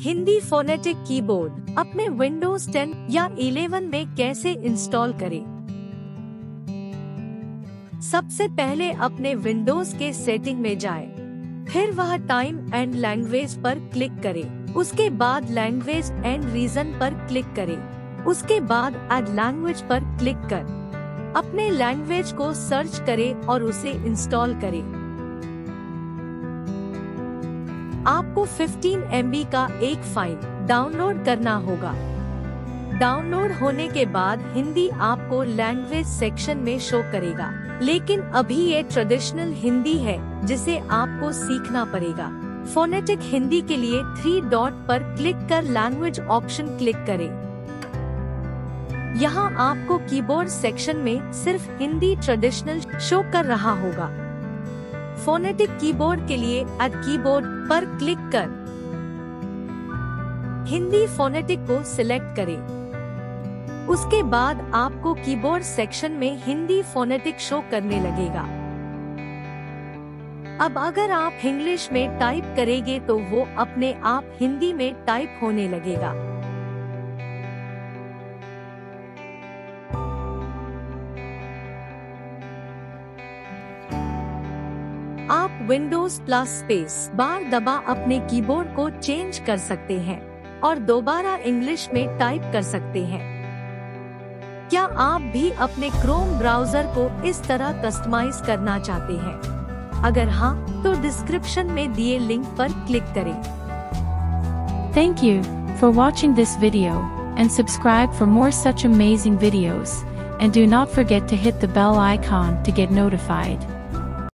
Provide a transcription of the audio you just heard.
Hindi phonetic keyboard अपने Windows 10 या 11 में कैसे इंस्टॉल करें? सबसे पहले अपने विंडोज़ के सेटिंग में जाएँ, फिर वह टाइम एंड लैंग्वेज पर क्लिक करें। उसके बाद लैंग्वेज एंड रीजन पर क्लिक करें। उसके बाद एड लैंग्वेज पर क्लिक कर। अपने लैंग्वेज को सर्च करें और उसे इंस्टॉल करें। आपको 15 एम का एक फ़ाइल डाउनलोड करना होगा। डाउनलोड होने के बाद हिंदी आपको लैंग्वेज सेक्शन में शो करेगा। लेकिन अभी ये ट्रेडिशनल हिंदी है, जिसे आपको सीखना पड़ेगा। फोनेटिक हिंदी के लिए थ्री डॉट पर क्लिक कर लैंग्वेज ऑप्शन क्लिक करें। यहाँ आपको कीबोर्ड सेक्शन में सिर्फ़ हिंदी ट्रेडिशनल शो कर रहा होगा। फोनेटिक कीबोर्ड के लिए एड कीबोर्ड पर क्लिक कर। हिंदी फोनेटिक को सिलेक्ट करें। उसके बाद आपको कीबोर्ड सेक्शन में हिंदी फोनेटिक शो करने लगेगा। अब अगर आप इंग्लिश में टाइप करेंगे तो वो अपने आप हिंदी में टाइप होने लगेगा। विंडोज़ प्लस स्पेस बार दबा अपने कीबोर्ड को चेंज कर सकते हैं और दोबारा इंग्लिश में टाइप कर सकते हैं क्या आप भी अपने क्रोम ब्राउज़र को इस तरह कस्टमाइज करना चाहते हैं अगर हाँ तो डिस्क्रिप्शन में दिए लिंक पर क्लिक करें Thank you for watching this video and subscribe for more such amazing videos. And do not forget to hit the bell icon to get notified.